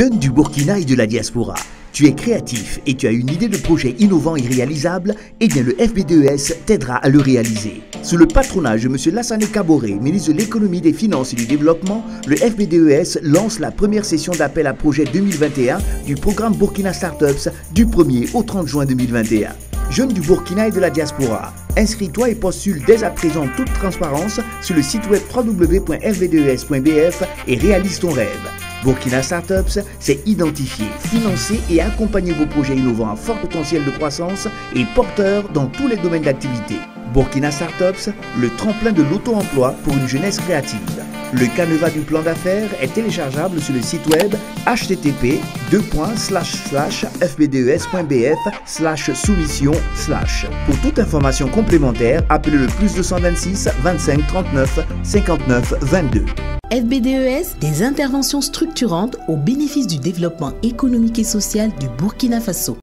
Jeune du Burkina et de la diaspora, tu es créatif et tu as une idée de projet innovant et réalisable Eh bien, le FBDES t'aidera à le réaliser. Sous le patronage de M. Lassane Kaboré, ministre de l'économie, des finances et du développement, le FBDES lance la première session d'appel à projet 2021 du programme Burkina Startups du 1er au 30 juin 2021. Jeune du Burkina et de la diaspora, inscris-toi et postule dès à présent toute transparence sur le site web www.fbdes.bf et réalise ton rêve. Burkina Startups, c'est identifier, financer et accompagner vos projets innovants à fort potentiel de croissance et porteurs dans tous les domaines d'activité. Burkina Startups, le tremplin de l'auto-emploi pour une jeunesse créative. Le canevas du plan d'affaires est téléchargeable sur le site web http fbdes.bf soumission Pour toute information complémentaire, appelez le plus 226 25 39 59 22. FBDES, des interventions structurantes au bénéfice du développement économique et social du Burkina Faso.